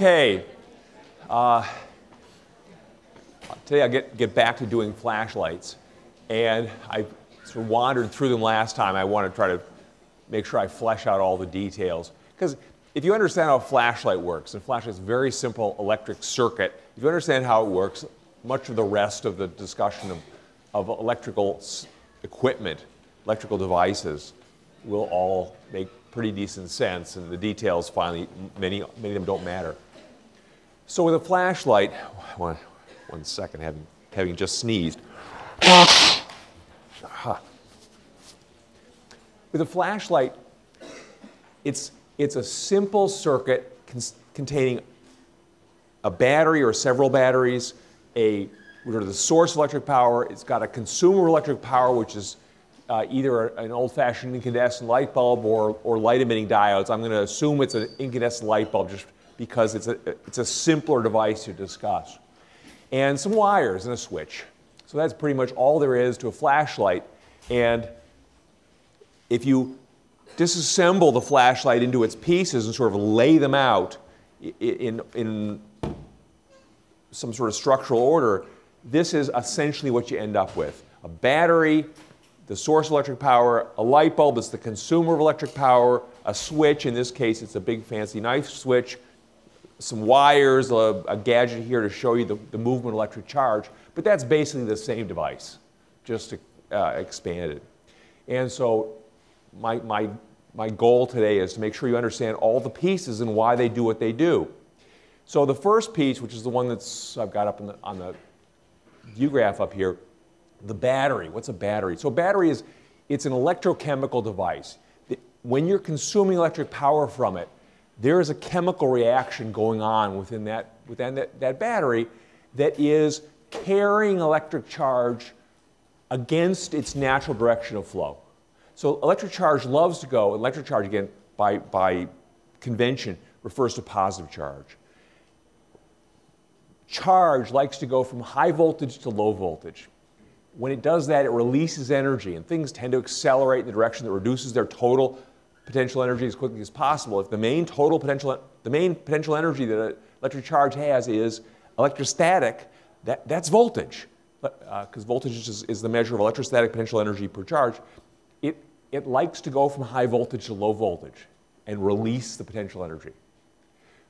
Okay. Uh, today I get, get back to doing flashlights. And I sort of wandered through them last time. I want to try to make sure I flesh out all the details. Because if you understand how a flashlight works, and flashlight is a very simple electric circuit, if you understand how it works, much of the rest of the discussion of, of electrical equipment, electrical devices, will all make pretty decent sense, and the details finally, many, many of them don't matter. So with a flashlight, one, one second, having, having just sneezed. With a flashlight, it's, it's a simple circuit containing a battery or several batteries, a the source of electric power. It's got a consumer electric power, which is uh, either an old-fashioned incandescent light bulb or, or light-emitting diodes. I'm going to assume it's an incandescent light bulb just because it's a, it's a simpler device to discuss. And some wires and a switch. So that's pretty much all there is to a flashlight. And if you disassemble the flashlight into its pieces and sort of lay them out in, in some sort of structural order, this is essentially what you end up with. A battery, the source of electric power, a light bulb is the consumer of electric power, a switch, in this case it's a big fancy knife switch, some wires, a, a gadget here to show you the, the, movement electric charge, but that's basically the same device, just uh, expanded. And so my, my, my goal today is to make sure you understand all the pieces and why they do what they do. So the first piece, which is the one that's I've got up the, on the view graph up here, the battery. What's a battery? So a battery is it's an electrochemical device. When you're consuming electric power from it, there is a chemical reaction going on within that, within that, that battery that is carrying electric charge against its natural direction of flow. So electric charge loves to go, electric charge again by, by convention refers to positive charge charge likes to go from high voltage to low voltage. When it does that, it releases energy, and things tend to accelerate in the direction that reduces their total potential energy as quickly as possible. If the main total potential, the main potential energy that an electric charge has is electrostatic, that, that's voltage, because uh, voltage is, is the measure of electrostatic potential energy per charge. It, it likes to go from high voltage to low voltage and release the potential energy.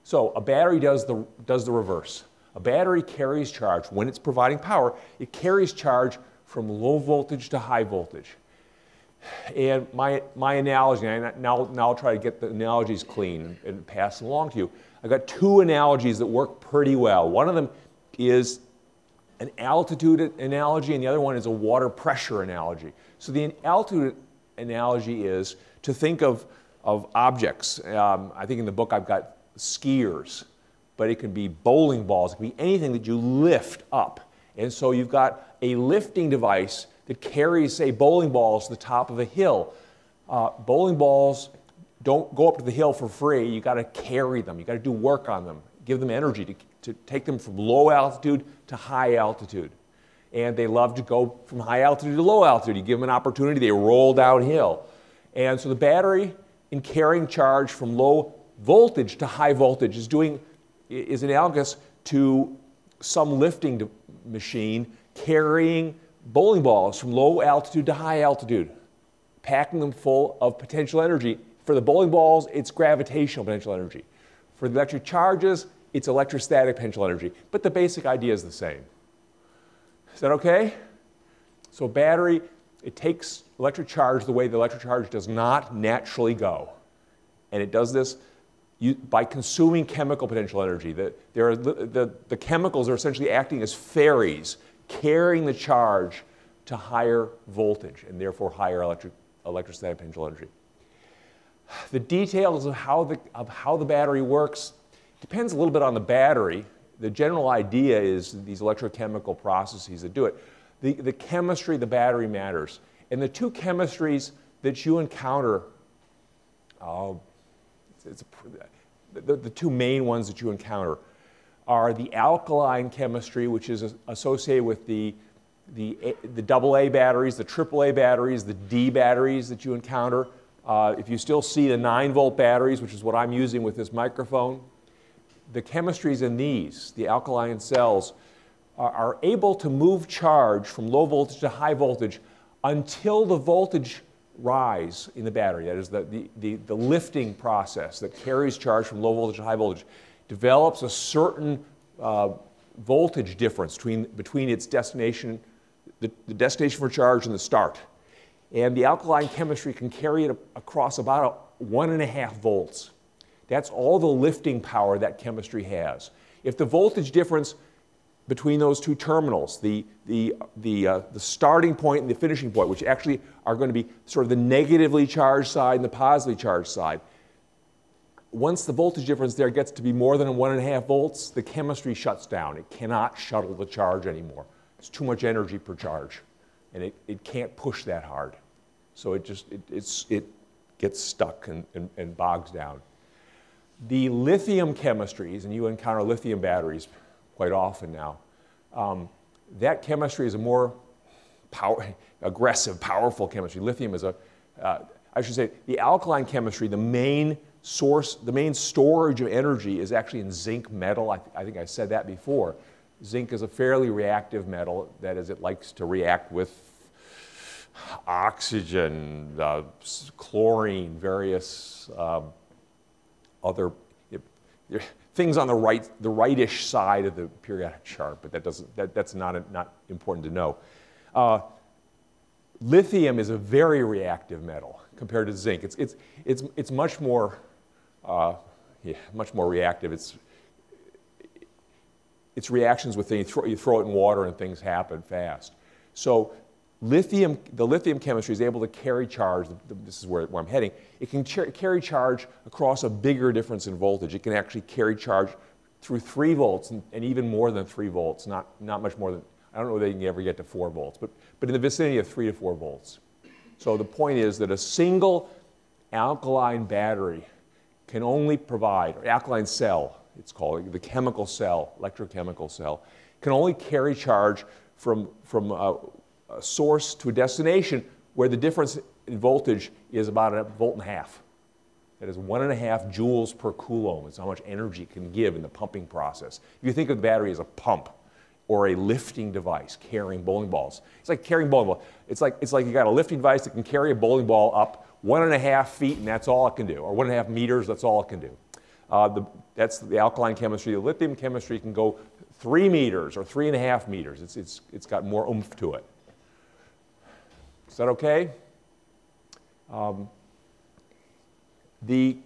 So a battery does the, does the reverse. A battery carries charge. When it's providing power, it carries charge from low voltage to high voltage. And my, my analogy, and now, now I'll try to get the analogies clean and, pass along to you. I've got two analogies that work pretty well. One of them is an altitude analogy, and the other one is a water pressure analogy. So the altitude analogy is to think of, of objects. Um, I think in the book I've got skiers but it can be bowling balls, it can be anything that you lift up. And so you've got a lifting device that carries, say, bowling balls to the top of a hill. Uh, bowling balls don't go up to the hill for free. You got to carry them. You got to do work on them, give them energy to, to take them from low altitude to high altitude. And they love to go from high altitude to low altitude. You give them an opportunity, they roll downhill. And so the battery, in carrying charge from low voltage to high voltage, is doing is analogous to some lifting machine carrying bowling balls from low altitude to high altitude, packing them full of potential energy. For the bowling balls, it's gravitational potential energy. For the electric charges, it's electrostatic potential energy. But the basic idea is the same. Is that okay? So, battery, it takes electric charge the way the electric charge does not naturally go. And it does this by consuming chemical potential energy. The, there are, the, the, the chemicals are essentially acting as ferries, carrying the charge to higher voltage and therefore higher electric, electrostatic potential energy. The details of how the, of how the battery works depends a little bit on the battery. The general idea is these electrochemical processes that do it. The, the chemistry of the battery matters. And the two chemistries that you encounter, uh, it's, a, the, the two main ones that you encounter are the alkaline chemistry, which is associated with the, the, the AA batteries, the AAA batteries, the D batteries that you encounter. Uh, if you still see the 9 volt batteries, which is what I'm using with this microphone, the chemistries in these, the alkaline cells, are, are able to move charge from low voltage to high voltage until the voltage rise in the battery, that is the, the, the, the, lifting process that carries charge from low voltage to high voltage, develops a certain uh, voltage difference between, between its destination, the, the, destination for charge and the start. And the alkaline chemistry can carry it across about a, one and a half volts. That's all the lifting power that chemistry has. If the voltage difference between those two terminals, the, the, the, uh, the starting point and the finishing point, which actually are going to be sort of the negatively charged side and the positively charged side. Once the voltage difference there gets to be more than one and a half volts, the chemistry shuts down. It cannot shuttle the charge anymore. It's too much energy per charge, and it, it can't push that hard. So it just it, it's, it gets stuck and, and, and bogs down. The lithium chemistries, and you encounter lithium batteries quite often now. Um, that chemistry is a more power, aggressive, powerful chemistry. Lithium is a, uh, I should say, the alkaline chemistry, the main source, the main storage of energy is actually in zinc metal. I, th I think I said that before. Zinc is a fairly reactive metal, that is, it likes to react with oxygen, uh, chlorine, various uh, other things on the right, the rightish side of the periodic chart, but that doesn't, that, that's not, a, not important to know. Uh, lithium is a very reactive metal compared to zinc. It's, it's, it's, it's much more, uh, yeah, much more reactive. It's, its reactions with things, you throw, you throw it in water and things happen fast. So lithium, the lithium chemistry is able to carry charge, this is where, where I'm heading, it can carry charge across a bigger difference in voltage. It can actually carry charge through three volts and, and even more than three volts, not, not much more than, I don't know if they can ever get to four volts, but, but in the vicinity of three to four volts. So the point is that a single alkaline battery can only provide, or alkaline cell, it's called, the chemical cell, electrochemical cell, can only carry charge from, from uh, a source to a destination where the difference in voltage is about a volt and a half. That is one and a half joules per coulomb. It's how much energy it can give in the pumping process. If you think of the battery as a pump or a lifting device carrying bowling balls, it's like carrying bowling balls. It's like, it's like you got a lifting device that can carry a bowling ball up one and a half feet and that's all it can do, or one and a half meters, that's all it can do. Uh, the, that's the alkaline chemistry. The lithium chemistry can go three meters or three and a half meters. It's, it's, it's got more oomph to it. Is that okay? Um, the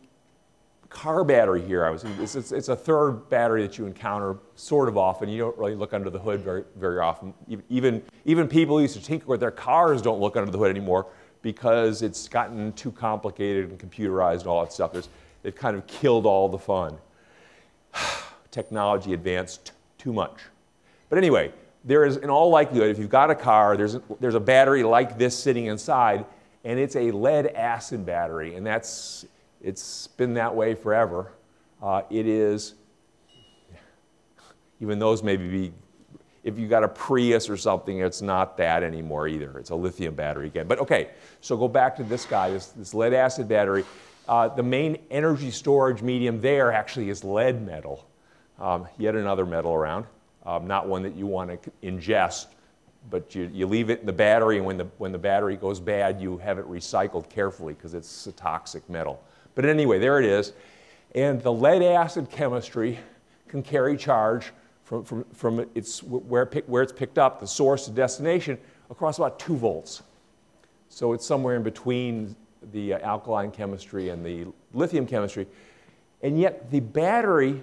car battery here, I was, it's, it's, it's, a third battery that you encounter sort of often. You don't really look under the hood very, very often. Even, even people used to tinker with their cars don't look under the hood anymore because it's gotten too complicated and computerized and all that stuff. There's, they've kind of killed all the fun. Technology advanced too much. But anyway, there is, in all likelihood, if you've got a car, there's a, there's a battery like this sitting inside, and it's a lead acid battery, and that's, it's been that way forever. Uh, it is, even those maybe be, if you got a Prius or something, it's not that anymore either. It's a lithium battery again. But okay, so go back to this guy, this, this lead acid battery. Uh, the main energy storage medium there actually is lead metal, um, yet another metal around um, not one that you want to ingest, but you, you leave it in the battery, and when the, when the battery goes bad, you have it recycled carefully because it's a toxic metal. But anyway, there it is. And the lead acid chemistry can carry charge from, from, from its, where, where it's picked up, the source to destination, across about two volts. So it's somewhere in between the uh, alkaline chemistry and the lithium chemistry. And yet the battery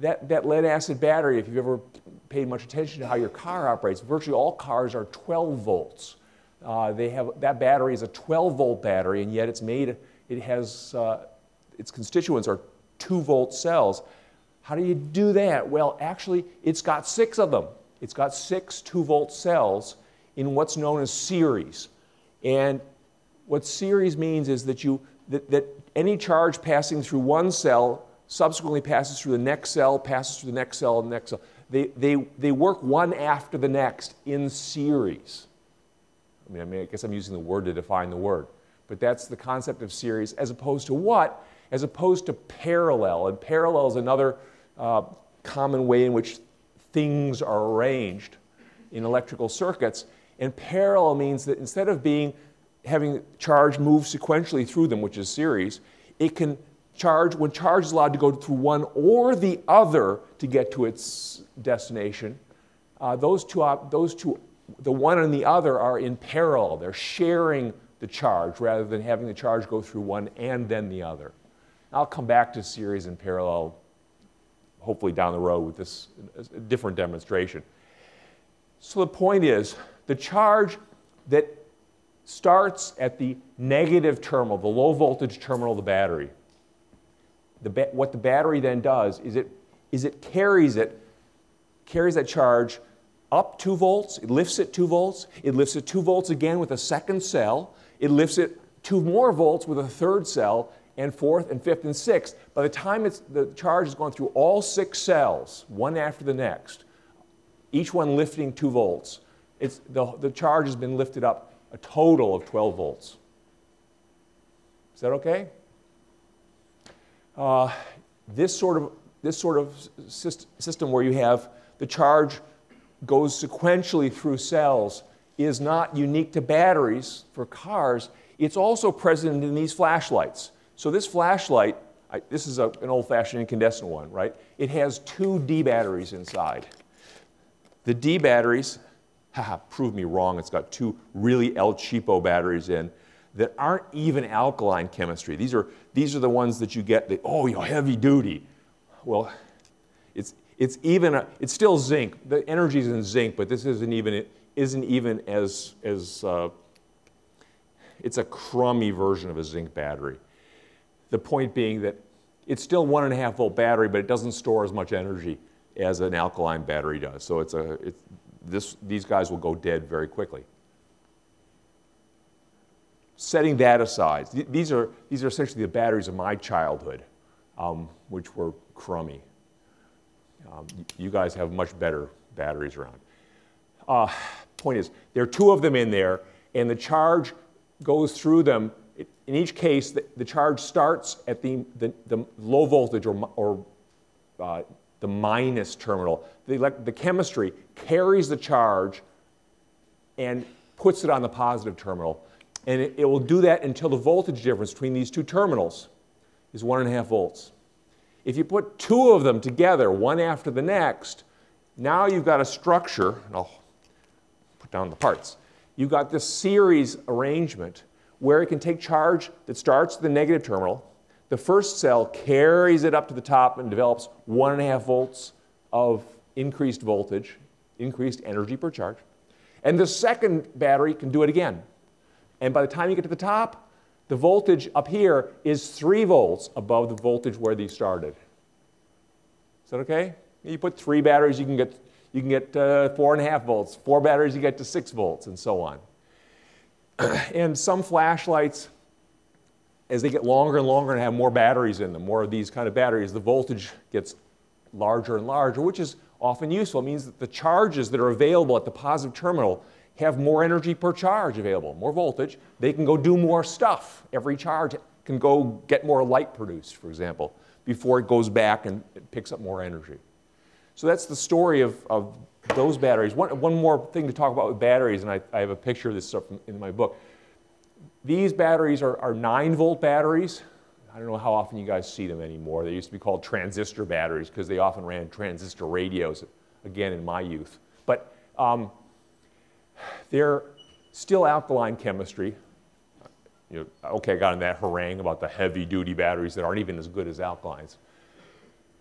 that, that lead acid battery, if you've ever paid much attention to how your car operates, virtually all cars are 12 volts. Uh, they have, that battery is a 12 volt battery, and yet it's made, it has, uh, its constituents are 2 volt cells. How do you do that? Well, actually, it's got six of them. It's got six 2 volt cells in what's known as series. And what series means is that, you, that, that any charge passing through one cell subsequently passes through the next cell, passes through the next cell, and the next cell. They, they, they work one after the next in series. I mean, I mean, I guess I'm using the word to define the word. But that's the concept of series as opposed to what? As opposed to parallel. And parallel is another uh, common way in which things are arranged in electrical circuits. And parallel means that instead of being having charge move sequentially through them, which is series, it can charge, when charge is allowed to go through one or the other to get to its destination, uh, those, two, those two, the one and the other are in parallel. They're sharing the charge rather than having the charge go through one and then the other. I'll come back to series and parallel hopefully down the road with this different demonstration. So the point is, the charge that starts at the negative terminal, the low voltage terminal of the battery, the ba what the battery then does is it, is it carries it, carries that charge up two volts, it lifts it two volts, it lifts it two volts again with a second cell, it lifts it two more volts with a third cell, and fourth and fifth and sixth. By the time it's, the charge has gone through all six cells, one after the next, each one lifting two volts, it's, the, the charge has been lifted up a total of 12 volts. Is that okay? Uh, this sort of, this sort of system where you have the charge goes sequentially through cells is not unique to batteries for cars. It's also present in these flashlights. So this flashlight, I, this is a, an old-fashioned incandescent one, right? It has two D batteries inside. The D batteries, haha, prove me wrong, it's got two really El Cheapo batteries in that aren't even alkaline chemistry. These are, these are the ones that you get, that, oh, you're heavy duty. Well, it's, it's even, a, it's still zinc. The energy is in zinc, but this isn't even, it isn't even as, as uh, it's a crummy version of a zinc battery. The point being that it's still one and a half volt battery, but it doesn't store as much energy as an alkaline battery does. So it's a, it's, this, these guys will go dead very quickly. Setting that aside, th these are, these are essentially the batteries of my childhood, um, which were crummy. Um, you guys have much better batteries around. Uh, point is, there are two of them in there, and the charge goes through them in each case, the, the charge starts at the, the, the, low voltage or, or uh, the minus terminal. The, the chemistry carries the charge and puts it on the positive terminal. And it, it will do that until the voltage difference between these two terminals is one and a half volts. If you put two of them together, one after the next, now you've got a structure, and I'll put down the parts. You've got this series arrangement where it can take charge that starts at the negative terminal. The first cell carries it up to the top and develops one and a half volts of increased voltage, increased energy per charge. And the second battery can do it again. And by the time you get to the top, the voltage up here is three volts above the voltage where these started. Is that okay? You put three batteries, you can get, you can get uh, four and a half volts. Four batteries, you get to six volts, and so on. and some flashlights, as they get longer and longer and have more batteries in them, more of these kind of batteries, the voltage gets larger and larger, which is often useful. It means that the charges that are available at the positive terminal have more energy per charge available, more voltage. They can go do more stuff. Every charge can go get more light produced, for example, before it goes back and it picks up more energy. So that's the story of, of those batteries. One, one more thing to talk about with batteries, and I, I have a picture of this stuff in my book. These batteries are, are 9 volt batteries. I don't know how often you guys see them anymore. They used to be called transistor batteries because they often ran transistor radios, again, in my youth. But um, they're still alkaline chemistry. You know, okay, I got in that harangue about the heavy duty batteries that aren't even as good as alkalines.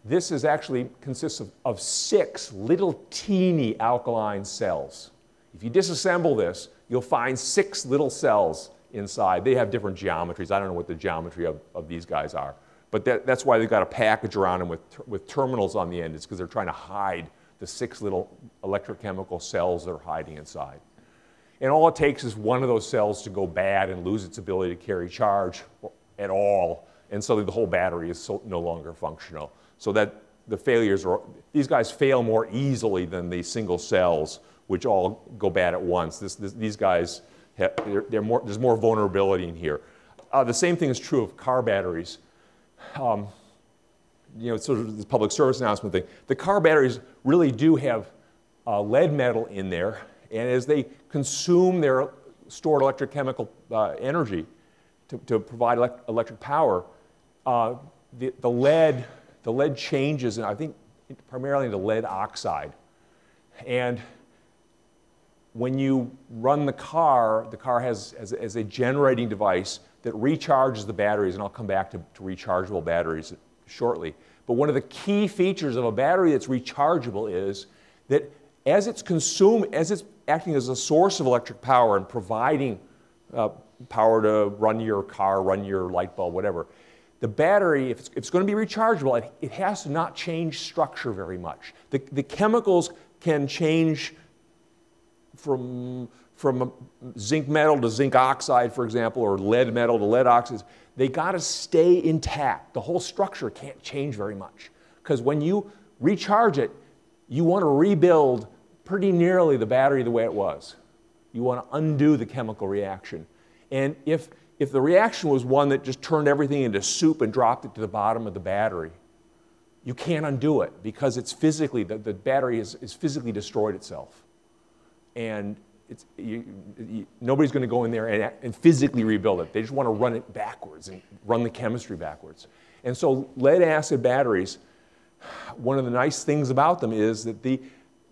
This is actually consists of, of six little teeny alkaline cells. If you disassemble this, you'll find six little cells inside. They have different geometries. I don't know what the geometry of, of these guys are. But that, that's why they've got a package around them with, with terminals on the end. It's because they're trying to hide the six little electrochemical cells that are hiding inside. And all it takes is one of those cells to go bad and lose its ability to carry charge at all. And suddenly the whole battery is so, no longer functional so that the failures are, these guys fail more easily than the single cells, which all go bad at once. This, this, these guys, have, they're, they're more, there's more vulnerability in here. Uh, the same thing is true of car batteries. Um, you know, sort of the public service announcement thing. The car batteries really do have uh, lead metal in there, and as they consume their stored electrochemical uh, energy to, to provide elect electric power, uh, the, the, lead, the lead changes, and I think primarily into lead oxide. And when you run the car, the car has as, as, a generating device that recharges the batteries, and I'll come back to, to rechargeable batteries shortly. But one of the key features of a battery that's rechargeable is that as it's consumed, as it's acting as a source of electric power and providing uh, power to run your car, run your light bulb, whatever, the battery, if it's, if it's going to be rechargeable, it, it, has to not change structure very much. The, the chemicals can change from, from zinc metal to zinc oxide, for example, or lead metal to lead oxides. They got to stay intact. The whole structure can't change very much. Because when you recharge it, you want to rebuild pretty nearly the battery the way it was. You want to undo the chemical reaction. And if, if the reaction was one that just turned everything into soup and dropped it to the bottom of the battery, you can't undo it because it's physically, the, the battery is, is physically destroyed itself. And it's, you, you, nobody's going to go in there and, and physically rebuild it. They just want to run it backwards and run the chemistry backwards. And so lead acid batteries, one of the nice things about them is that the,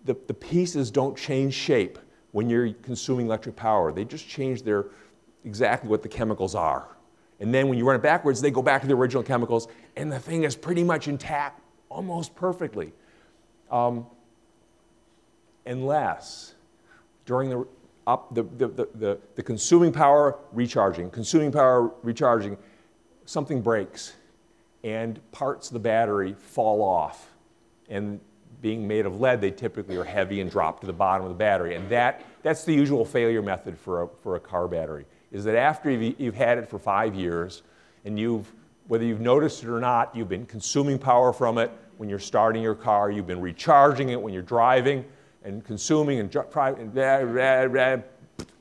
the, the pieces don't change shape when you're consuming electric power. They just change their, exactly what the chemicals are. And then when you run it backwards, they go back to the original chemicals, and the thing is pretty much intact almost perfectly. Um, unless during the, up, the, the, the, the, consuming power recharging, consuming power recharging, something breaks and parts of the battery fall off. And being made of lead, they typically are heavy and drop to the bottom of the battery. And that, that's the usual failure method for a, for a car battery, is that after you've, had it for five years, and you've, whether you've noticed it or not, you've been consuming power from it when you're starting your car, you've been recharging it when you're driving, and consuming, and,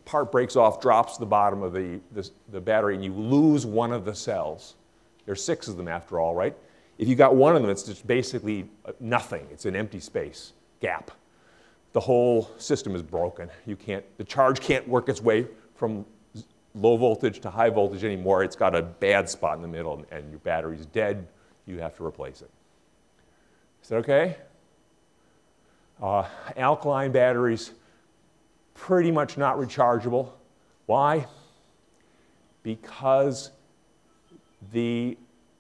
part breaks off, drops the bottom of the, the, the battery, and you lose one of the cells. There's six of them after all, right? If you got one of them, it's just basically uh, nothing. It's an empty space, gap. The whole system is broken. You can't, the charge can't work its way from low voltage to high voltage anymore. It's got a bad spot in the middle, and your battery's dead. You have to replace it. Is that okay? Uh, alkaline batteries, pretty much not rechargeable. Why? Because the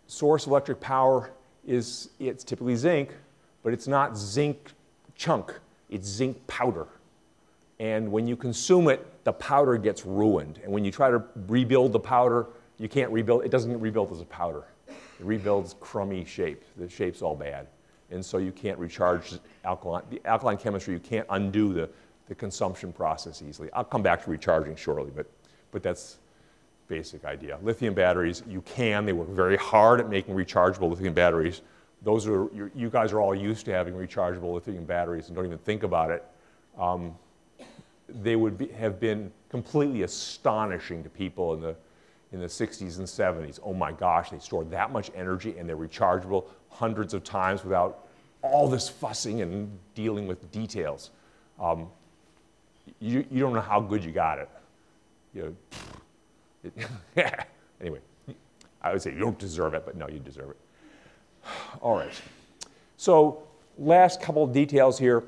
source of electric power is, it's typically zinc, but it's not zinc chunk, it's zinc powder. And when you consume it, the powder gets ruined. And when you try to rebuild the powder, you can't rebuild, it doesn't get rebuilt as a powder. It rebuilds crummy shape. The shape's all bad. And so you can't recharge alkaline, the alkaline chemistry, you can't undo the, the consumption process easily. I'll come back to recharging shortly, but, but that's, basic idea. Lithium batteries, you can. They work very hard at making rechargeable lithium batteries. Those are, you guys are all used to having rechargeable lithium batteries and don't even think about it. Um, they would be, have been completely astonishing to people in the, in the 60s and 70s. Oh my gosh, they store that much energy and they're rechargeable hundreds of times without all this fussing and dealing with details. Um, you, you don't know how good you got it. You know, anyway, I would say you don't deserve it, but no, you deserve it. All right. So, last couple of details here.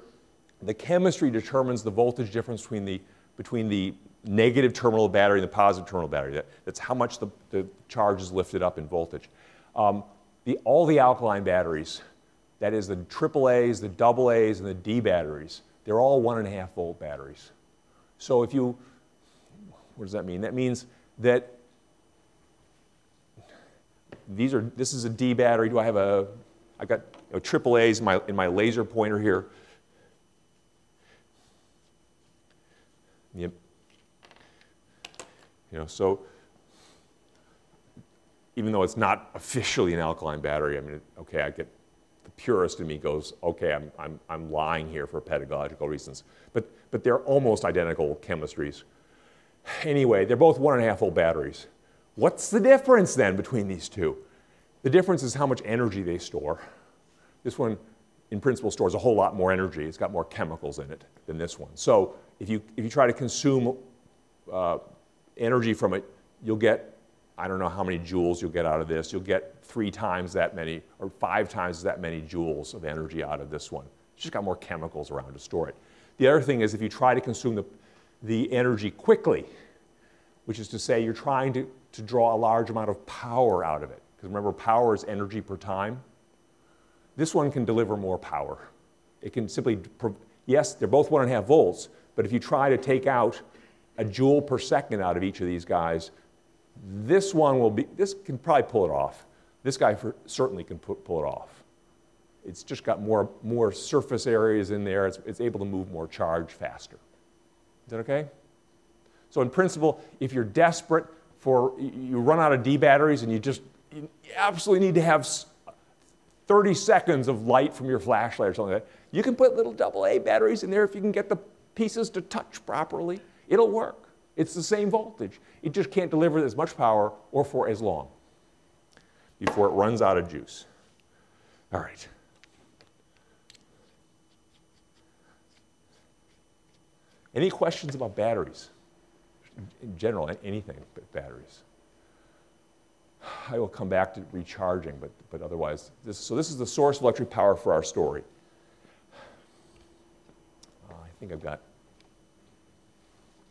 The chemistry determines the voltage difference between the, between the negative terminal battery and the positive terminal battery. That, that's how much the, the charge is lifted up in voltage. Um, the, all the alkaline batteries, that is the AAAs, the AA's, and the D batteries, they're all one and a half volt batteries. So if you, what does that mean? That means that these are, this is a D battery. Do I have a, I've got you know, triple A's in my, in my laser pointer here. Yep. You know, so even though it's not officially an alkaline battery, I mean, okay, I get the purist in me goes, okay, I'm, I'm, I'm lying here for pedagogical reasons. But, but they're almost identical chemistries. Anyway, they're both one and a half volt batteries. What's the difference then between these two? The difference is how much energy they store. This one, in principle, stores a whole lot more energy. It's got more chemicals in it than this one. So if you, if you try to consume uh, energy from it, you'll get, I don't know how many joules you'll get out of this. You'll get three times that many or five times that many joules of energy out of this one. It's just got more chemicals around to store it. The other thing is if you try to consume the, the energy quickly, which is to say you're trying to, to draw a large amount of power out of it, because remember power is energy per time, this one can deliver more power. It can simply, yes, they're both one and a half volts, but if you try to take out a joule per second out of each of these guys, this one will be, this can probably pull it off. This guy for, certainly can pull it off. It's just got more, more surface areas in there. It's, it's able to move more charge faster. Is that okay? So in principle, if you're desperate for, you run out of D batteries and you just you absolutely need to have 30 seconds of light from your flashlight or something like that, you can put little AA batteries in there if you can get the pieces to touch properly. It'll work. It's the same voltage. It just can't deliver as much power or for as long before it runs out of juice. All right. Any questions about batteries? In general, anything but batteries. I will come back to recharging, but, but otherwise, this, so this is the source of electric power for our story. Think I've got,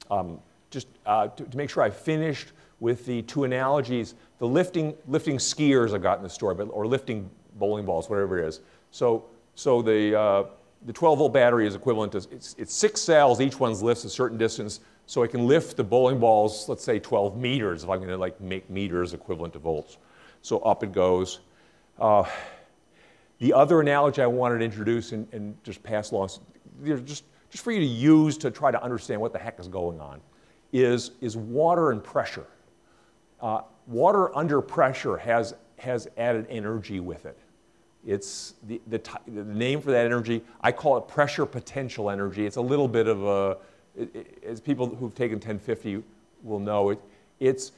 um, just uh, to, to, make sure I finished with the two analogies, the lifting, lifting skiers I got in the story, but, or lifting bowling balls, whatever it is. So, so the, uh, the 12 volt battery is equivalent to, it's, it's six cells, each one lifts a certain distance, so I can lift the bowling balls, let's say 12 meters, if I'm gonna like make meters equivalent to volts. So up it goes. Uh, the other analogy I wanted to introduce and, and just pass along, there's just, just for you to use to try to understand what the heck is going on, is, is water and pressure. Uh, water under pressure has, has added energy with it. It's the, the, the, name for that energy, I call it pressure potential energy. It's a little bit of a, it, it, as people who've taken 1050 will know, it, it's,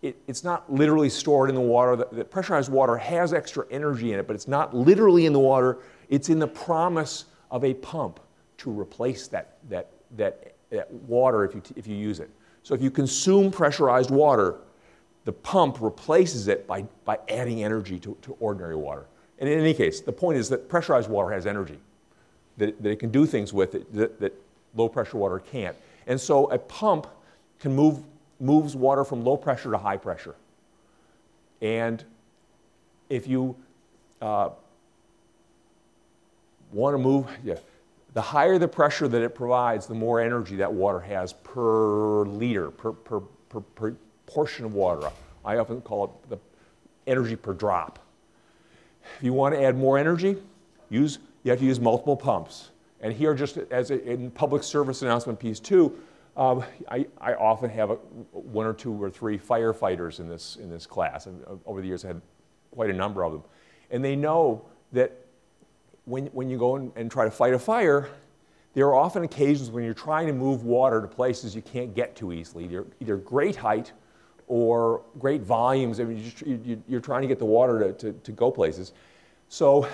it, it's not literally stored in the water. The, the, pressurized water has extra energy in it, but it's not literally in the water. It's in the promise of a pump to replace that, that, that, that water if you, if you use it. So if you consume pressurized water, the pump replaces it by, by adding energy to, to ordinary water. And in any case, the point is that pressurized water has energy, that, that it can do things with it that, that low pressure water can't. And so a pump can move, moves water from low pressure to high pressure. And if you uh, want to move, yeah, the higher the pressure that it provides, the more energy that water has per liter, per, per, per, per portion of water. I often call it the energy per drop. If you want to add more energy, use, you have to use multiple pumps. And here, just as a, in public service announcement piece two, um, I, I, often have a, one or two or three firefighters in this, in this class. And uh, over the years, I had quite a number of them. And they know that when, when you go and, and try to fight a fire, there are often occasions when you're trying to move water to places you can't get to easily, either, either great height or great volumes. I mean, you, are trying to get the water to, to, to go places. So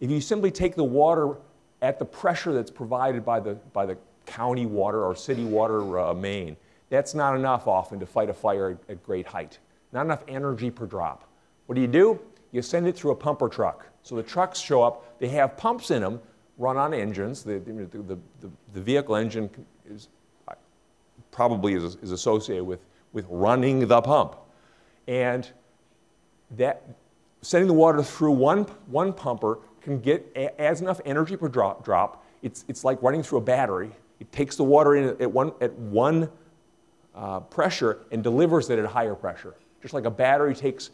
if you simply take the water at the pressure that's provided by the, by the county water or city water uh, main, that's not enough often to fight a fire at, at great height. Not enough energy per drop. What do you do? You send it through a pumper truck. So the trucks show up, they have pumps in them, run on engines. The, the, the, the vehicle engine is, probably is, is associated with with running the pump. And that sending the water through one, one pumper can get adds enough energy per drop. drop. It's, it's like running through a battery. It takes the water in at one, at one uh, pressure and delivers it at a higher pressure. Just like a battery takes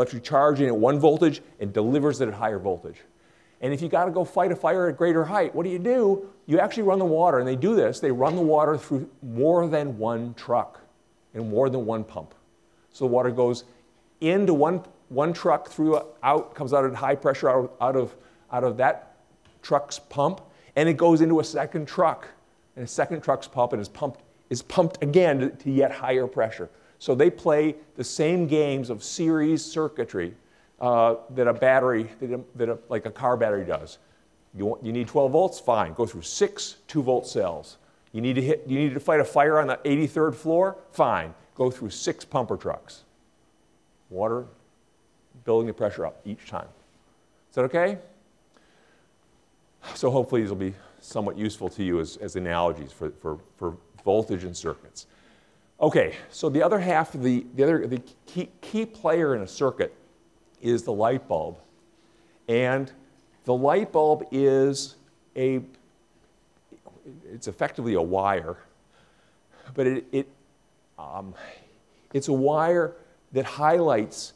electric charge in at one voltage and delivers it at higher voltage. And if you got to go fight a fire at greater height, what do you do? You actually run the water, and they do this. They run the water through more than one truck and more than one pump. So the water goes into one, one truck through out, comes out at high pressure out, out, of, out of that truck's pump, and it goes into a second truck. And a second truck's pump and is pumped, is pumped again to, to yet higher pressure. So they play the same games of series circuitry uh, that a battery, that, a, that a, like a car battery does. You, want, you need 12 volts? Fine. Go through six 2 volt cells. You need, to hit, you need to fight a fire on the 83rd floor? Fine. Go through six pumper trucks. Water, building the pressure up each time. Is that okay? So hopefully these will be somewhat useful to you as, as analogies for, for, for voltage and circuits. Okay, so the other half of the, the other the key, key player in a circuit is the light bulb. And the light bulb is a, it's effectively a wire, but it, it um, it's a wire that highlights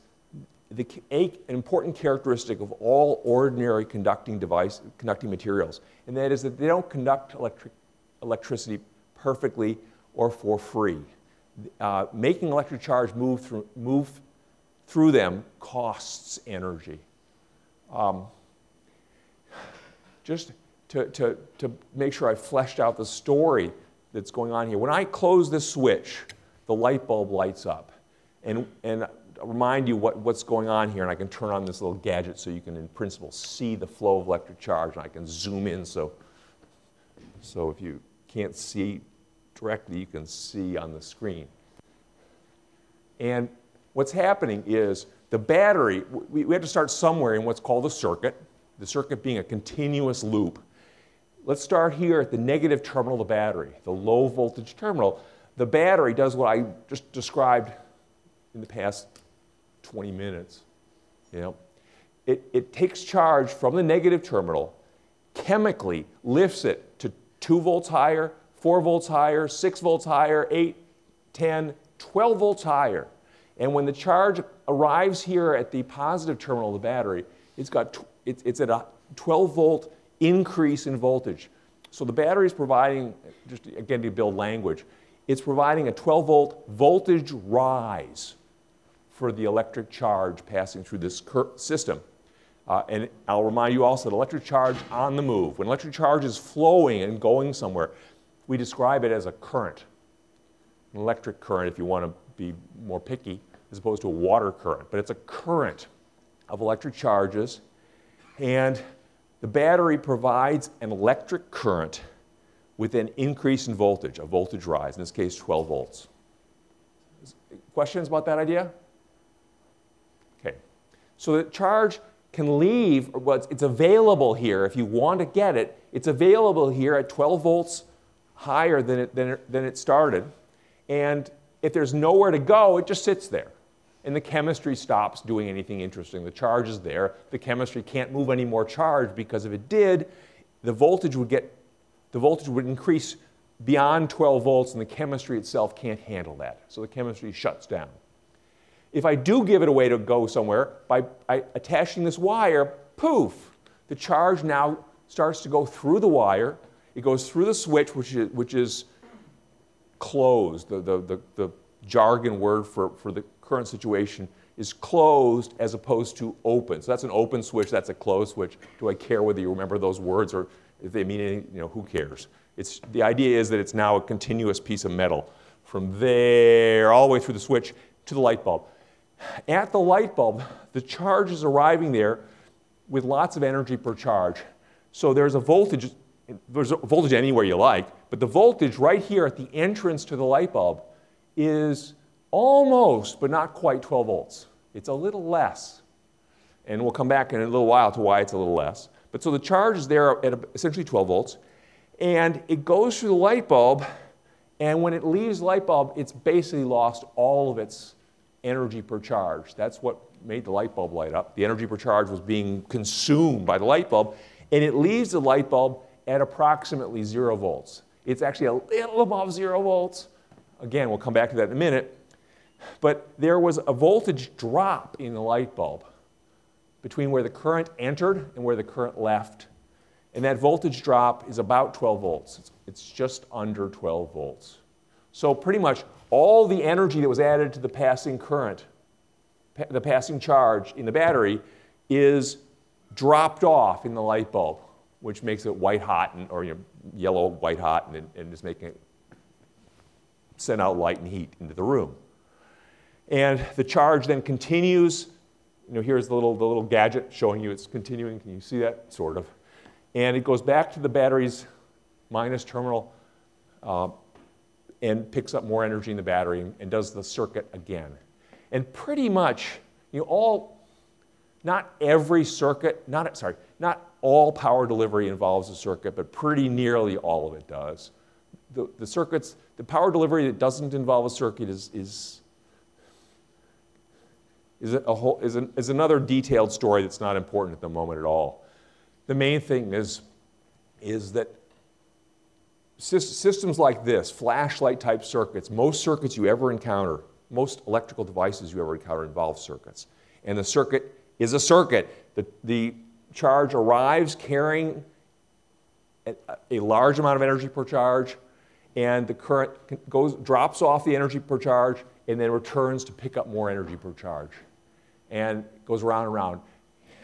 the, a, an important characteristic of all ordinary conducting device, conducting materials, and that is that they don't conduct electric, electricity perfectly or for free. Uh, making electric charge move through, move through them costs energy. Um, just to, to, to make sure I fleshed out the story that's going on here. When I close this switch, the light bulb lights up. And, and I'll remind you what, what's going on here, and I can turn on this little gadget so you can, in principle, see the flow of electric charge, and I can zoom in so, so if you can't see directly, you can see on the screen. And what's happening is the battery, we, we have to start somewhere in what's called a circuit, the circuit being a continuous loop. Let's start here at the negative terminal of the battery, the low voltage terminal. The battery does what I just described in the past 20 minutes. You know? it, it takes charge from the negative terminal, chemically lifts it to 2 volts higher, 4 volts higher, 6 volts higher, 8, 10, 12 volts higher. And when the charge arrives here at the positive terminal of the battery, it's, got it's, it's at a 12 volt increase in voltage. So the battery is providing, just again to build language, it's providing a 12 volt voltage rise for the electric charge passing through this system. Uh, and I'll remind you also that electric charge on the move, when electric charge is flowing and going somewhere, we describe it as a current, an electric current if you want to be more picky, as opposed to a water current. But it's a current of electric charges, and the battery provides an electric current with an increase in voltage, a voltage rise, in this case 12 volts. Questions about that idea? Okay. So the charge can leave, well, it's available here. If you want to get it, it's available here at 12 volts higher than it, than it, than it started. And if there's nowhere to go, it just sits there. And the chemistry stops doing anything interesting. The charge is there. The chemistry can't move any more charge because if it did, the voltage would get the voltage would increase beyond 12 volts and the chemistry itself can't handle that. So the chemistry shuts down. If I do give it a way to go somewhere by, by attaching this wire, poof, the charge now starts to go through the wire. It goes through the switch, which is, which is closed. The, the, the, the jargon word for, for the current situation is closed as opposed to open. So that's an open switch, that's a closed switch. Do I care whether you remember those words or if they mean anything, you know, who cares? It's, the idea is that it's now a continuous piece of metal from there all the way through the switch to the light bulb. At the light bulb, the charge is arriving there with lots of energy per charge. So there's a voltage, there's voltage anywhere you like, but the voltage right here at the entrance to the light bulb is almost, but not quite 12 volts. It's a little less. And we'll come back in a little while to why it's a little less. But so the charge is there at essentially 12 volts, and it goes through the light bulb, and when it leaves the light bulb, it's basically lost all of its energy per charge. That's what made the light bulb light up. The energy per charge was being consumed by the light bulb, and it leaves the light bulb at approximately zero volts. It's actually a little above zero volts. Again, we'll come back to that in a minute. But there was a voltage drop in the light bulb between where the current entered and where the current left. And that voltage drop is about 12 volts. It's, just under 12 volts. So pretty much all the energy that was added to the passing current, the passing charge in the battery, is dropped off in the light bulb, which makes it white hot and, or you know, yellow white hot and, and is making it send out light and heat into the room. And the charge then continues you know, here's the little, the little gadget showing you it's continuing. Can you see that? Sort of. And it goes back to the battery's minus terminal uh, and picks up more energy in the battery and, and does the circuit again. And pretty much, you know, all, not every circuit, not, sorry, not all power delivery involves a circuit, but pretty nearly all of it does. The, the circuits, the power delivery that doesn't involve a circuit is, is is, a whole, is, an, is another detailed story that's not important at the moment at all. The main thing is, is that systems like this, flashlight type circuits, most circuits you ever encounter, most electrical devices you ever encounter involve circuits. And the circuit is a circuit. The, the charge arrives carrying a, large amount of energy per charge, and the current goes, drops off the energy per charge and then returns to pick up more energy per charge and goes around and around.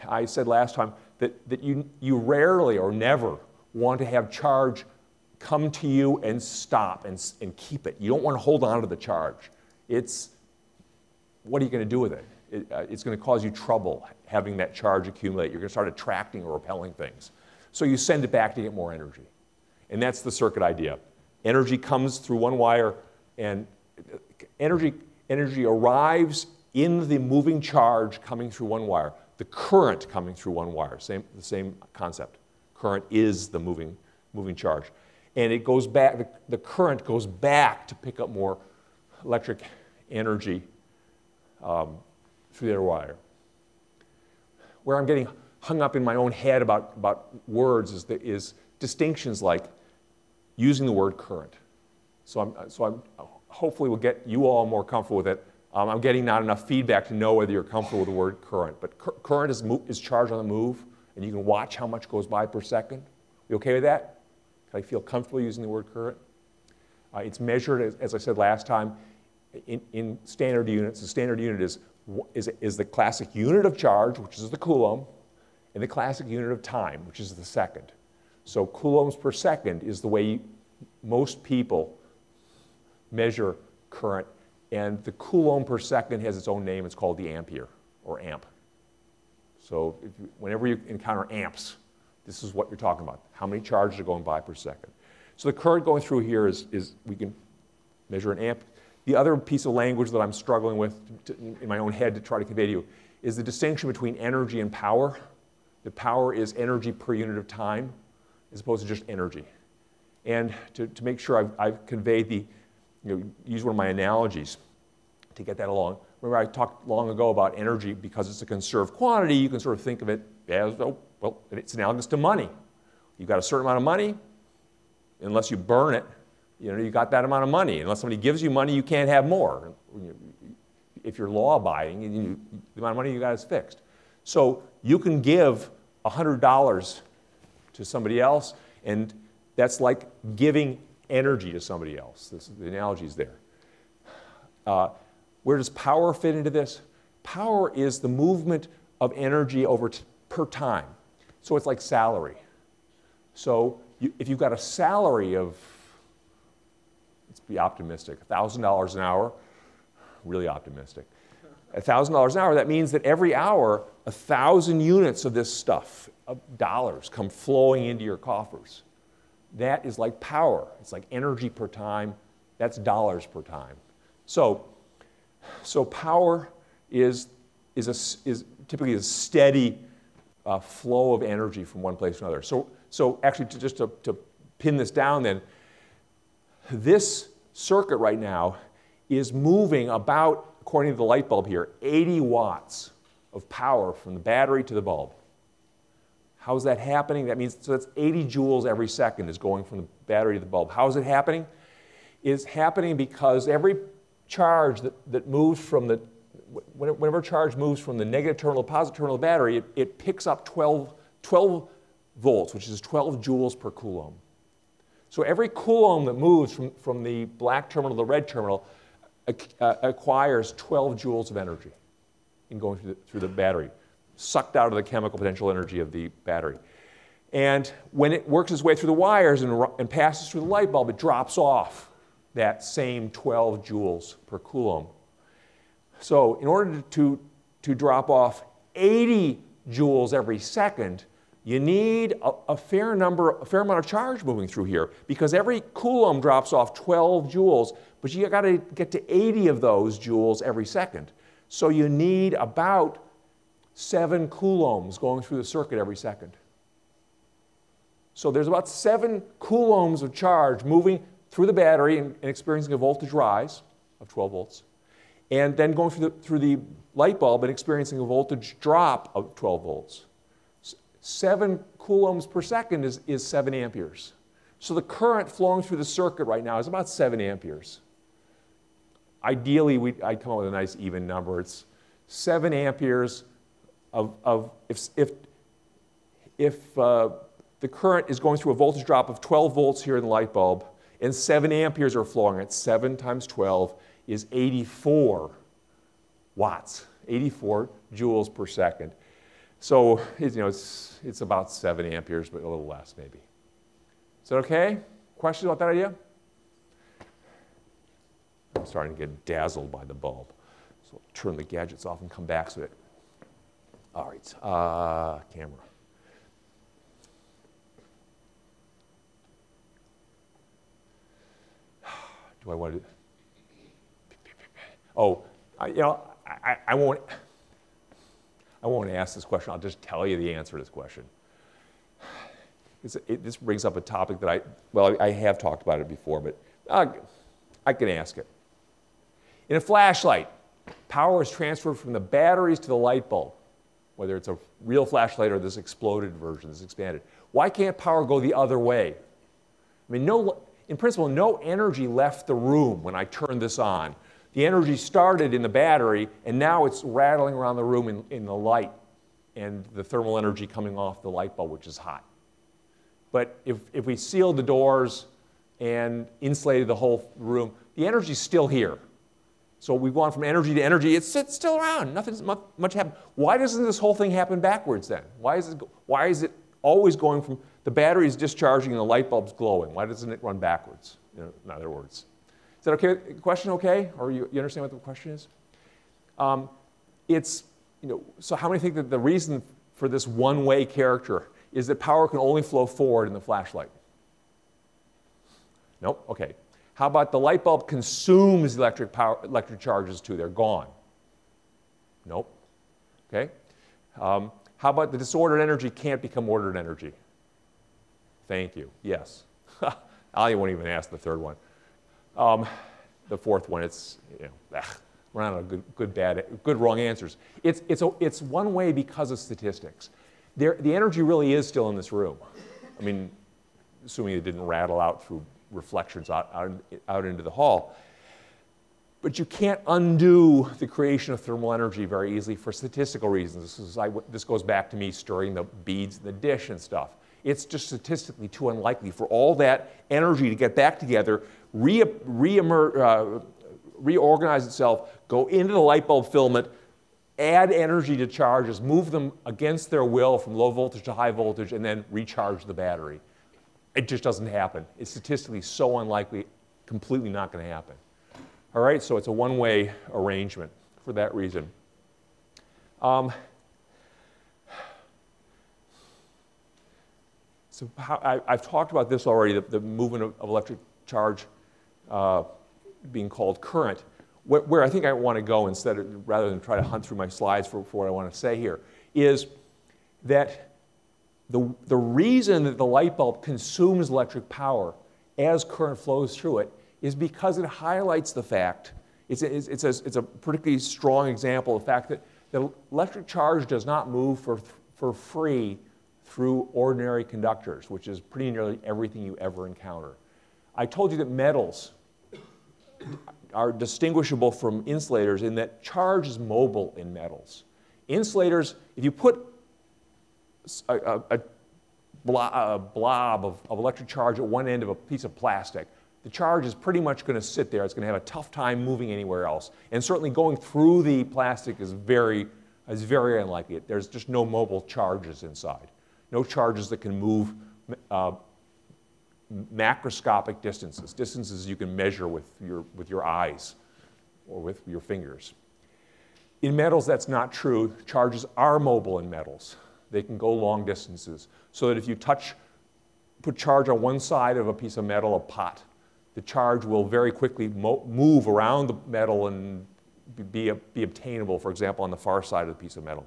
I said last time that, that you, you rarely or never want to have charge come to you and stop and, and keep it. You don't want to hold on to the charge. It's, what are you going to do with it? it uh, it's going to cause you trouble having that charge accumulate. You're going to start attracting or repelling things. So you send it back to get more energy. And that's the circuit idea. Energy comes through one wire, and energy, energy arrives in the moving charge coming through one wire, the current coming through one wire, same, the same concept. Current is the moving, moving charge. And it goes back, the, the current goes back to pick up more electric energy um, through their wire. Where I'm getting hung up in my own head about, about words is, the, is distinctions like using the word current. So, I'm, so I'm, hopefully we'll get you all more comfortable with it. Um, I'm getting not enough feedback to know whether you're comfortable with the word current. But cur current is, is charge on the move, and you can watch how much goes by per second. You okay with that? Can I feel comfortable using the word current? Uh, it's measured, as, as, I said last time, in, in, standard units. The standard unit is, is, is the classic unit of charge, which is the coulomb, and the classic unit of time, which is the second. So coulombs per second is the way most people measure current and the coulomb per second has its own name. It's called the ampere or amp. So you, whenever you encounter amps, this is what you're talking about. How many charges are going by per second? So the current going through here is, is we can measure an amp. The other piece of language that I'm struggling with to, in my own head to try to convey to you is the distinction between energy and power. The power is energy per unit of time as opposed to just energy. And to, to make sure I've, I've conveyed the, you know, use one of my analogies to get that along. Remember, I talked long ago about energy because it's a conserved quantity. You can sort of think of it as, oh, well, it's analogous to money. You've got a certain amount of money, unless you burn it, you know, you got that amount of money. Unless somebody gives you money, you can't have more. If you're law abiding, you, the amount of money you got is fixed. So you can give $100 to somebody else, and that's like giving energy to somebody else. This, the analogy is there. Uh, where does power fit into this? Power is the movement of energy over per time. So it's like salary. So you, if you've got a salary of, be optimistic, $1,000 an hour, really optimistic. $1,000 an hour, that means that every hour, 1,000 units of this stuff, of dollars, come flowing into your coffers. That is like power. It's like energy per time. That's dollars per time. So, so power is, is, a, is typically a steady uh, flow of energy from one place to another. So, so actually, to, just to, to pin this down then, this circuit right now is moving about, according to the light bulb here, 80 watts of power from the battery to the bulb. How's that happening? That means so that's 80 joules every second is going from the battery to the bulb. How is it happening? It's happening because every charge that, that moves from the, whenever charge moves from the negative terminal to positive terminal of the battery, it, it picks up 12, 12 volts, which is 12 joules per coulomb. So every coulomb that moves from, from the black terminal to the red terminal uh, acquires 12 joules of energy in going through the, through the battery sucked out of the chemical potential energy of the battery. And when it works its way through the wires and, and passes through the light bulb, it drops off that same 12 joules per coulomb. So in order to, to drop off 80 joules every second, you need a, a, fair number, a fair amount of charge moving through here because every coulomb drops off 12 joules, but you got to get to 80 of those joules every second. So you need about seven coulombs going through the circuit every second. So there's about seven coulombs of charge moving through the battery and, and experiencing a voltage rise of 12 volts, and then going through the, through the light bulb and experiencing a voltage drop of 12 volts. Seven coulombs per second is, is seven amperes. So the current flowing through the circuit right now is about seven amperes. Ideally, we, I'd come up with a nice even number. It's seven amperes of, of if, if, if uh, the current is going through a voltage drop of 12 volts here in the light bulb, and 7 amperes are flowing at 7 times 12 is 84 watts, 84 joules per second. So you know, it's, it's about 7 amperes, but a little less maybe. Is that okay? Questions about that idea? I'm starting to get dazzled by the bulb. So I'll turn the gadgets off and come back so that. All right, uh, camera. do I want to? Oh, I, you know, I, I won't. I won't ask this question. I'll just tell you the answer to this question. It, this brings up a topic that I, well, I have talked about it before, but uh, I can ask it. In a flashlight, power is transferred from the batteries to the light bulb, whether it's a real flashlight or this exploded version, this expanded. Why can't power go the other way? I mean, no, in principle, no energy left the room when I turned this on. The energy started in the battery, and now it's rattling around the room in, in the light and the thermal energy coming off the light bulb, which is hot. But if, if we sealed the doors and insulated the whole room, the energy's still here. So we've gone from energy to energy. It's, it's still around. Nothing's much, much happened. Why doesn't this whole thing happen backwards then? Why is, it, why is it always going from the battery is discharging and the light bulb's glowing. Why doesn't it run backwards? In other words. Is that okay? Question okay? Or you, you understand what the question is? Um, it's, you know, so how many think that the reason for this one-way character is that power can only flow forward in the flashlight? Nope, okay. How about the light bulb consumes electric, power, electric charges too? They're gone. Nope. Okay. Um, how about the disordered energy can't become ordered energy? Thank you. Yes. I won't even ask the third one. Um, the fourth one, it's, you know, ugh, we're not a good, good, bad, good, wrong answers. It's, it's, a, it's one way because of statistics. There, the energy really is still in this room. I mean, assuming it didn't rattle out through reflections out, out, out into the hall. But you can't undo the creation of thermal energy very easily for statistical reasons. This, is, I, this goes back to me stirring the beads in the dish and stuff. It's just statistically too unlikely for all that energy to get back together, re, re uh, reorganize itself, go into the light bulb filament, add energy to charges, move them against their will from low voltage to high voltage, and then recharge the battery. It just doesn't happen. It's statistically so unlikely, completely not going to happen. All right, so it's a one way arrangement for that reason. Um, So how, I, have talked about this already, the, the movement of, of, electric charge uh, being called current. Where, where, I think I want to go instead of, rather than try to hunt through my slides for, for what I want to say here, is that the, the reason that the light bulb consumes electric power as current flows through it is because it highlights the fact, it's a, it's a, it's a particularly strong example of the fact that the electric charge does not move for, for free through ordinary conductors, which is pretty nearly everything you ever encounter. I told you that metals are distinguishable from insulators in that charge is mobile in metals. Insulators, if you put a, a, a, blob of, of electric charge at one end of a piece of plastic, the charge is pretty much going to sit there. It's going to have a tough time moving anywhere else. And certainly going through the plastic is very, is very unlikely. There's just no mobile charges inside no charges that can move uh, macroscopic distances, distances you can measure with your, with your eyes or with your fingers. In metals, that's not true. Charges are mobile in metals. They can go long distances. So that if you touch, put charge on one side of a piece of metal, a pot, the charge will very quickly move around the metal and be, be obtainable, for example, on the far side of the piece of metal.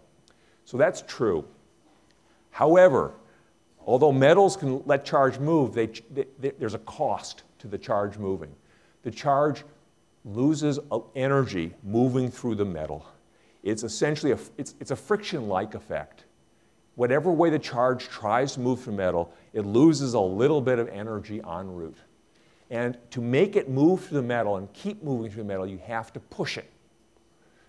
So that's true. However, although metals can let charge move, they, they, there's a cost to the charge moving. The charge loses uh, energy moving through the metal. It's essentially a, it's, it's a friction-like effect. Whatever way the charge tries to move through metal, it loses a little bit of energy en route. And to make it move through the metal and keep moving through the metal, you have to push it.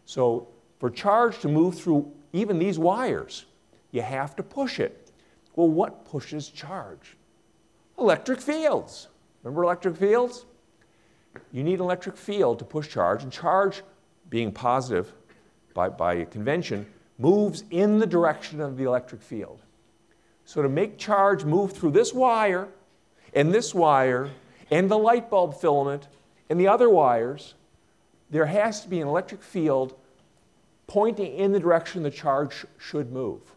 So for charge to move through even these wires, you have to push it. Well, what pushes charge? Electric fields. Remember electric fields? You need an electric field to push charge, and charge, being positive by, by convention, moves in the direction of the electric field. So to make charge move through this wire and this wire and the light bulb filament and the other wires, there has to be an electric field pointing in the direction the charge should move.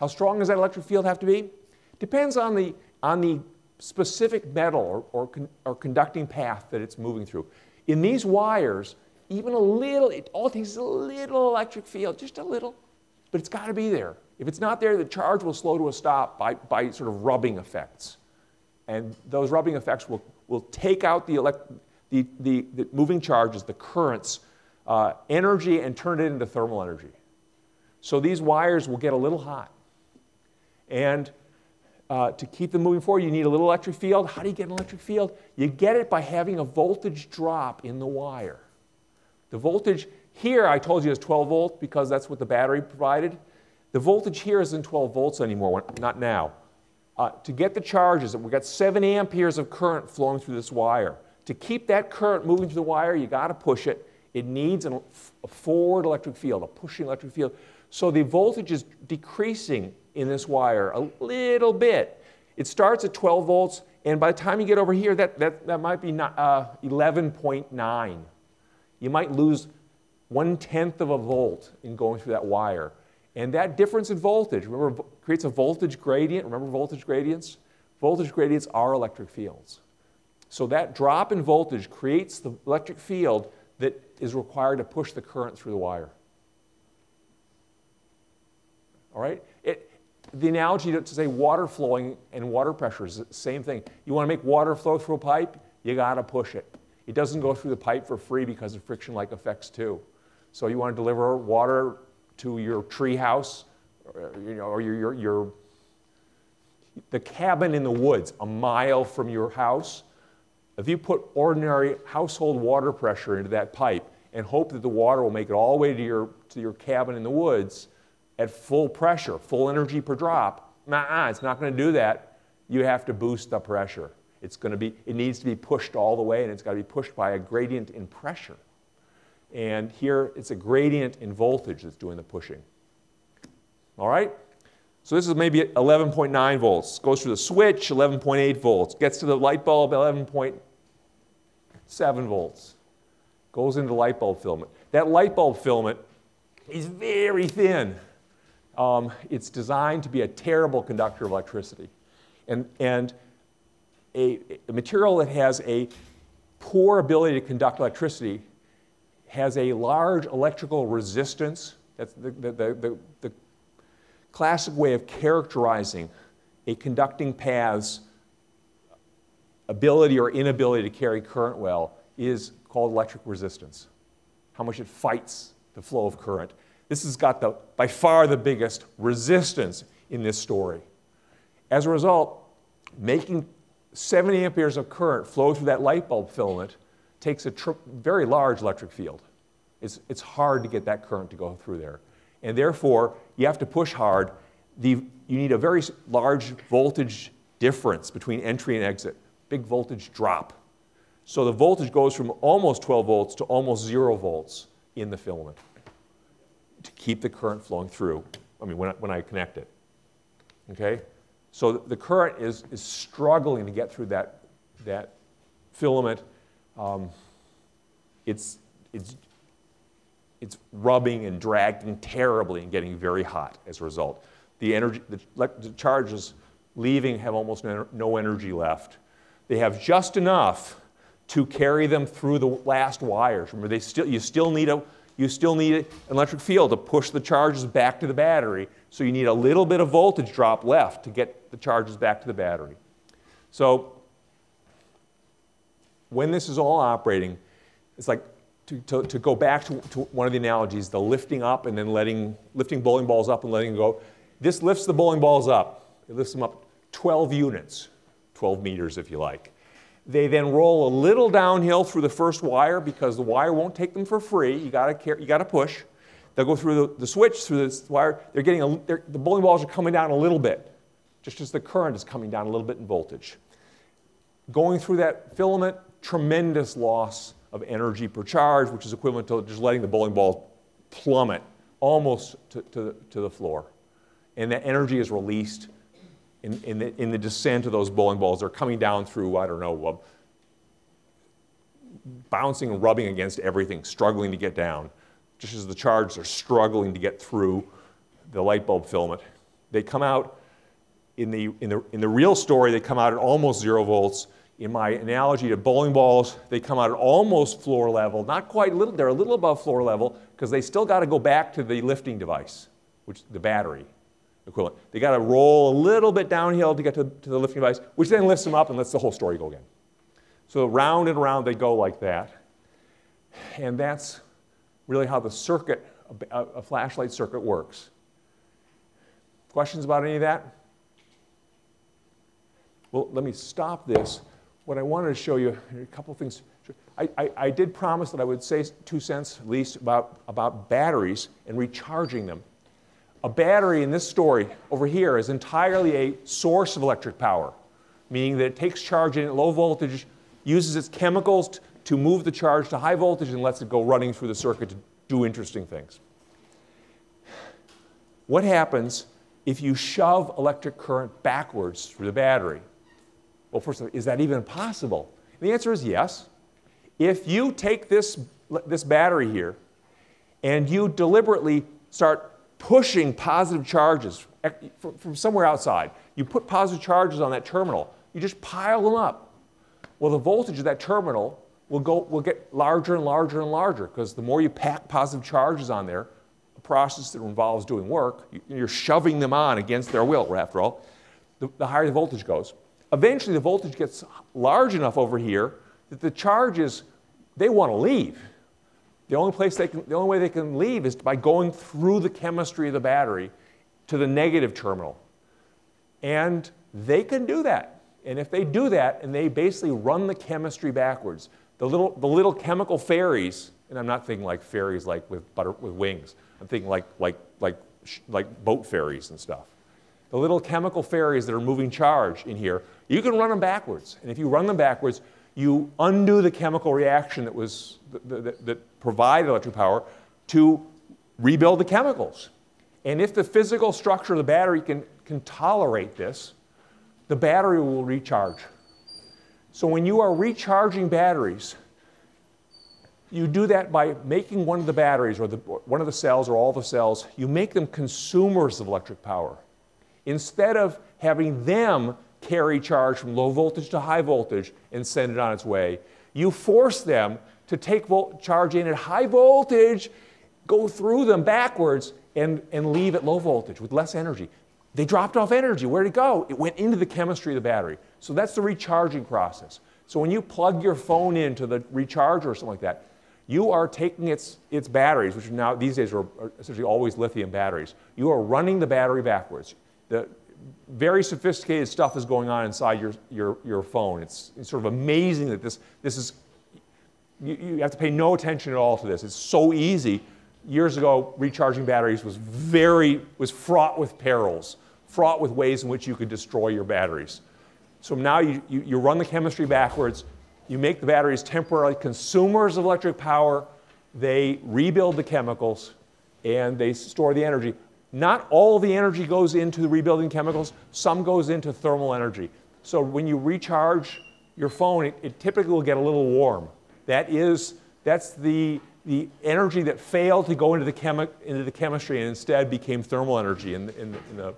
How strong does that electric field have to be? Depends on the, on the specific metal or, or, con, or conducting path that it's moving through. In these wires, even a little, it all takes a little electric field, just a little, but it's got to be there. If it's not there, the charge will slow to a stop by, by sort of rubbing effects. And those rubbing effects will, will take out the, elect, the, the, the moving charges, the currents, uh, energy, and turn it into thermal energy. So these wires will get a little hot. And uh, to keep them moving forward, you need a little electric field. How do you get an electric field? You get it by having a voltage drop in the wire. The voltage here, I told you, is 12 volts because that's what the battery provided. The voltage here isn't 12 volts anymore, not now. Uh, to get the charges, we've got 7 amperes of current flowing through this wire. To keep that current moving through the wire, you've got to push it. It needs an, a forward electric field, a pushing electric field. So the voltage is decreasing in this wire a little bit. It starts at 12 volts, and by the time you get over here, that, that, that might be uh, 11.9. You might lose one tenth of a volt in going through that wire. And that difference in voltage, remember, creates a voltage gradient. Remember voltage gradients? Voltage gradients are electric fields. So that drop in voltage creates the electric field that is required to push the current through the wire. All right? The analogy to, to, say water flowing and water pressure is the same thing. You want to make water flow through a pipe, you got to push it. It doesn't go through the pipe for free because of friction-like effects too. So you want to deliver water to your tree house, or, you know, or your, your, your the cabin in the woods a mile from your house. If you put ordinary household water pressure into that pipe and hope that the water will make it all the way to your, to your cabin in the woods, at full pressure, full energy per drop, nah, it's not going to do that. You have to boost the pressure. It's going to be, it needs to be pushed all the way, and it's got to be pushed by a gradient in pressure. And here, it's a gradient in voltage that's doing the pushing. All right? So this is maybe 11.9 volts. Goes through the switch, 11.8 volts. Gets to the light bulb, 11.7 volts. Goes into the light bulb filament. That light bulb filament is very thin um, it's designed to be a terrible conductor of electricity. And, and a, a material that has a poor ability to conduct electricity has a large electrical resistance. That's the, the, the, the, classic way of characterizing a conducting path's ability or inability to carry current well is called electric resistance, how much it fights the flow of current. This has got the, by far the biggest resistance in this story. As a result, making 70 amperes of current flow through that light bulb filament takes a very large electric field. It's, it's hard to get that current to go through there. And therefore, you have to push hard. The, you need a very large voltage difference between entry and exit, big voltage drop. So the voltage goes from almost 12 volts to almost zero volts in the filament to keep the current flowing through, I mean, when I, when I connect it. Okay? So the current is, is struggling to get through that, that filament. Um, it's, it's it's rubbing and dragging terribly and getting very hot as a result. The energy, the, the charges leaving have almost no energy left. They have just enough to carry them through the last wires. Remember, they still, you, still need a, you still need an electric field to push the charges back to the battery, so you need a little bit of voltage drop left to get the charges back to the battery. So when this is all operating, it's like to, to, to go back to, to, one of the analogies, the lifting up and then letting, lifting bowling balls up and letting them go. This lifts the bowling balls up. It lifts them up 12 units, 12 meters if you like. They then roll a little downhill through the first wire because the wire won't take them for free. You gotta, you gotta push. They'll go through the, the switch, through this wire. They're getting a, they're, the bowling balls are coming down a little bit, just as the current is coming down a little bit in voltage. Going through that filament, tremendous loss of energy per charge, which is equivalent to just letting the bowling ball plummet almost to, to, to the floor. And that energy is released in, in, the, in the descent of those bowling balls. They're coming down through, I don't know, uh, bouncing and rubbing against everything, struggling to get down, just as the charges are struggling to get through the light bulb filament. They come out, in the, in the, in the real story, they come out at almost zero volts. In my analogy to bowling balls, they come out at almost floor level, not quite little, they're a little above floor level because they still got to go back to the lifting device, which the battery equivalent. They got to roll a little bit downhill to get to, to, the lifting device, which then lifts them up and lets the whole story go again. So round and round they go like that. And that's really how the circuit, a, a flashlight circuit works. Questions about any of that? Well, let me stop this. What I wanted to show you, a couple things. I, I, I, did promise that I would say two cents at least about, about batteries and recharging them a battery in this story over here is entirely a source of electric power, meaning that it takes charge in at low voltage, uses its chemicals to move the charge to high voltage, and lets it go running through the circuit to do interesting things. What happens if you shove electric current backwards through the battery? Well, first of all, is that even possible? And the answer is yes. If you take this, this battery here and you deliberately start pushing positive charges from, somewhere outside. You put positive charges on that terminal, you just pile them up. Well, the voltage of that terminal will, go, will get larger and larger and larger because the more you pack positive charges on there, a process that involves doing work, you're shoving them on against their will, after all, the, the higher the voltage goes. Eventually, the voltage gets large enough over here that the charges, they want to leave. The only, place they can, the only way they can leave is by going through the chemistry of the battery to the negative terminal. And they can do that. And if they do that and they basically run the chemistry backwards, the little, the little chemical fairies, and I'm not thinking like fairies like with, butter, with wings, I'm thinking like, like, like, like boat ferries and stuff. The little chemical fairies that are moving charge in here, you can run them backwards. And if you run them backwards, you undo the chemical reaction that, was, that, that, that provided electric power to rebuild the chemicals. And if the physical structure of the battery can, can tolerate this, the battery will recharge. So when you are recharging batteries, you do that by making one of the batteries or the, one of the cells or all the cells, you make them consumers of electric power. Instead of having them carry charge from low voltage to high voltage and send it on its way. You force them to take charge in at high voltage, go through them backwards, and, and leave at low voltage with less energy. They dropped off energy. Where'd it go? It went into the chemistry of the battery. So that's the recharging process. So when you plug your phone into the recharger or something like that, you are taking its, its batteries, which now these days are essentially always lithium batteries. You are running the battery backwards. The, very sophisticated stuff is going on inside your, your, your phone. It's, it's sort of amazing that this, this is, you, you have to pay no attention at all to this. It's so easy. Years ago, recharging batteries was very, was fraught with perils, fraught with ways in which you could destroy your batteries. So now you, you, you run the chemistry backwards, you make the batteries temporarily consumers of electric power, they rebuild the chemicals, and they store the energy. Not all the energy goes into the rebuilding chemicals, some goes into thermal energy. So when you recharge your phone, it, it typically will get a little warm. That is, that's the, the energy that failed to go into the, chemi- into the chemistry and instead became thermal energy in, the- in, in the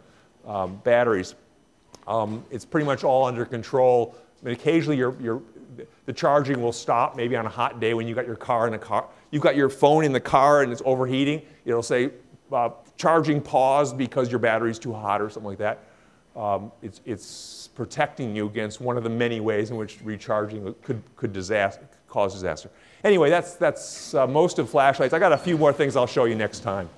um, batteries. Um, it's pretty much all under control. I mean, occasionally your, your, the charging will stop, maybe on a hot day when you got your car in the car. You've got your phone in the car and it's overheating. It'll say uh, charging paused because your battery's too hot or something like that. Um, it's, it's protecting you against one of the many ways in which recharging could, could disaster, cause disaster. Anyway, that's, that's uh, most of flashlights. I got a few more things I'll show you next time.